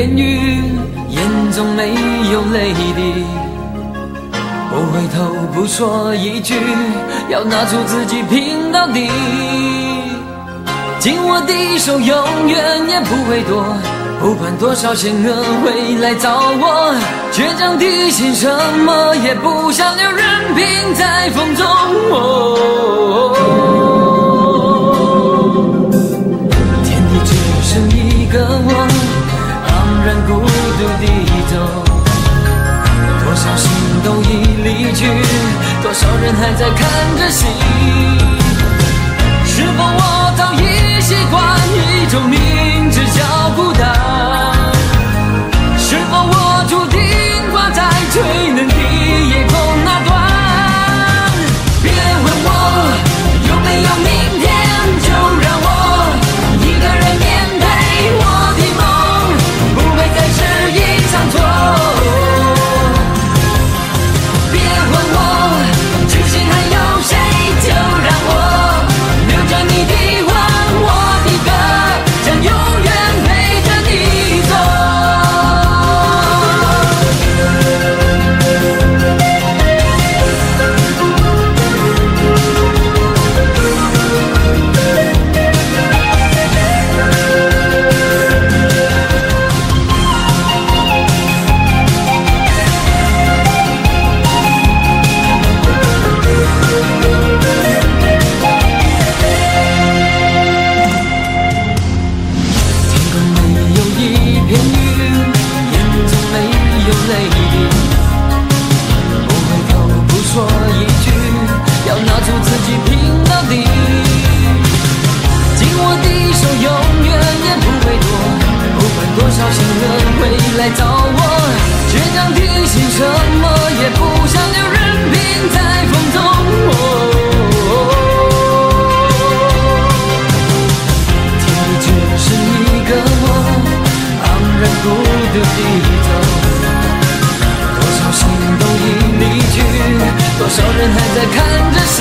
言语眼中没有泪滴。不回头，不说一句，要拿出自己拼到底。紧握的手，永远也不会躲。不管多少险恶会来找我，倔强的心，什么也不想留，任凭在风中。天地只剩一个我，走。多少心都已离去，多少人还在看着戏？多少险恶会来找我，倔强的心，什么也不想留，任凭在风中。天地只剩一个我，昂然孤独地走。多少心都已离去，多少人还在看着戏。